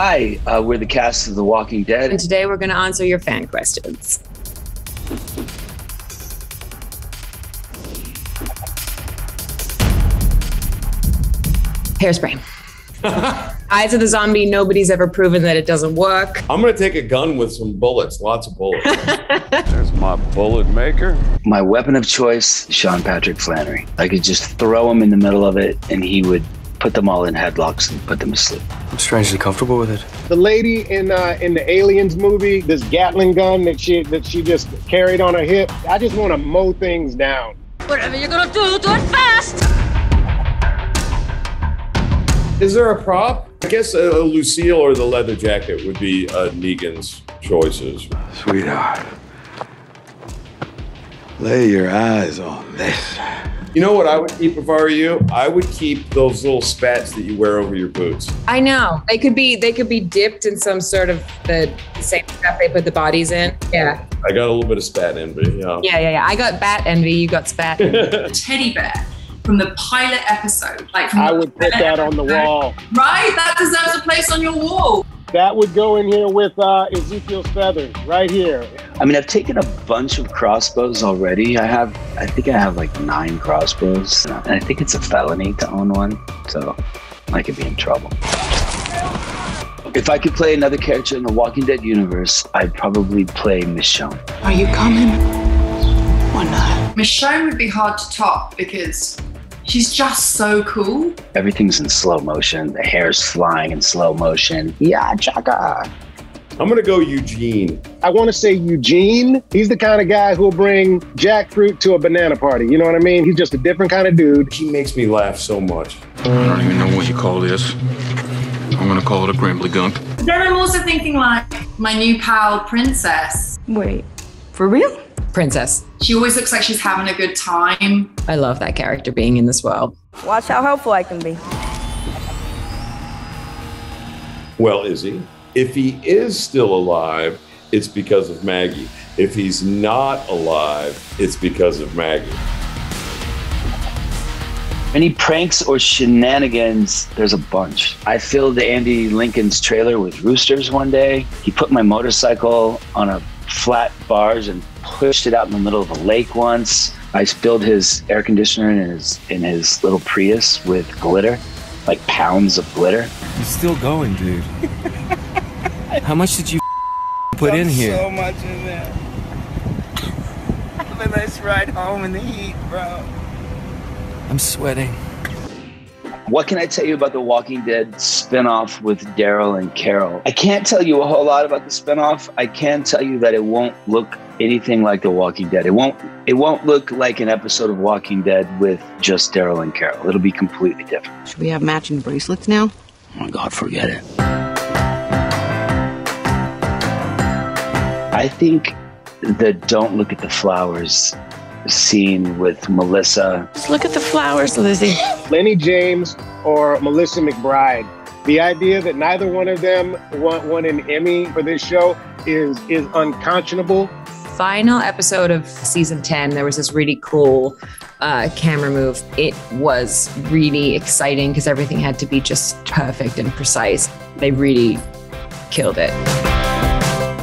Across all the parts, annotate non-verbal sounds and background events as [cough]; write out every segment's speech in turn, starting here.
Hi, uh, we're the cast of The Walking Dead. And today we're going to answer your fan questions. Hairspray. [laughs] Eyes of the Zombie, nobody's ever proven that it doesn't work. I'm gonna take a gun with some bullets, lots of bullets. [laughs] There's my bullet maker. My weapon of choice, Sean Patrick Flanery. I could just throw him in the middle of it and he would put them all in headlocks and put them to sleep. I'm strangely comfortable with it. The lady in uh, in the Aliens movie, this Gatling gun that she that she just carried on her hip. I just want to mow things down. Whatever you're gonna do, do it fast. Is there a prop? I guess a, a Lucille or the leather jacket would be uh, Negan's choices. Sweetheart, lay your eyes on this. You know what I would keep if I were you? I would keep those little spats that you wear over your boots. I know. They could be they could be dipped in some sort of the same stuff they put the bodies in. Yeah. I got a little bit of spat envy. Yeah. Yeah, yeah, yeah. I got bat envy, you got spat. [laughs] teddy bear from the pilot episode. Like from I would put pilot that on the wall. Right? That deserves a place on your wall. That would go in here with uh, Ezekiel's feathers, right here. I mean, I've taken a bunch of crossbows already. I have, I think I have like nine crossbows. And I think it's a felony to own one. So I could be in trouble. If I could play another character in the Walking Dead universe, I'd probably play Michonne. Are you coming or not? Michonne would be hard to top because she's just so cool. Everything's in slow motion. The hair's flying in slow motion. Yeah, chaka. I'm gonna go Eugene. I want to say Eugene. He's the kind of guy who'll bring jackfruit to a banana party. You know what I mean? He's just a different kind of dude. He makes me laugh so much. I don't even know what you call this. I'm gonna call it a Grimbly Gunk. Then I'm also thinking like my new pal Princess. Wait, for real? Princess. She always looks like she's having a good time. I love that character being in this world. Watch how helpful I can be. Well, is he? If he is still alive, it's because of Maggie. If he's not alive, it's because of Maggie. Any pranks or shenanigans, there's a bunch. I filled Andy Lincoln's trailer with roosters one day. He put my motorcycle on a flat barge and pushed it out in the middle of a lake once. I spilled his air conditioner in his in his little Prius with glitter, like pounds of glitter. You're still going, dude. [laughs] How much did you put in here? So much in there. Have a nice ride home in the heat, bro. I'm sweating. What can I tell you about the Walking Dead spinoff with Daryl and Carol? I can't tell you a whole lot about the spinoff. I can tell you that it won't look anything like The Walking Dead. It won't it won't look like an episode of Walking Dead with just Daryl and Carol. It'll be completely different. Should we have matching bracelets now? Oh my god, forget it. I think the don't look at the flowers scene with Melissa Just look at the flowers, Lizzie. [laughs] Lennie James or Melissa McBride. The idea that neither one of them won, won an Emmy for this show is is unconscionable. Final episode of season 10, there was this really cool uh, camera move. It was really exciting because everything had to be just perfect and precise. They really killed it.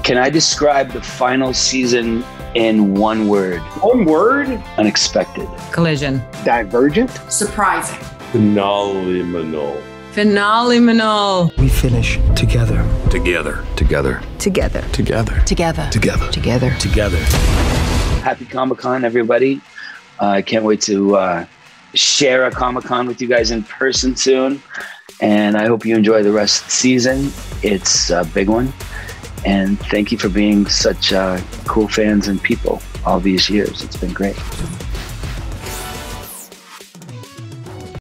Can I describe the final season in one word? One word? Unexpected. Collision. Divergent. Surprising. Phenomenal. Phenomenal. We finish together. Together. Together. Together. Together. Together. Together. Together. Together. Happy Comic Con, everybody. Uh, I can't wait to uh, share a Comic Con with you guys in person soon. And I hope you enjoy the rest of the season. It's a big one. And thank you for being such uh, cool fans and people all these years. It's been great.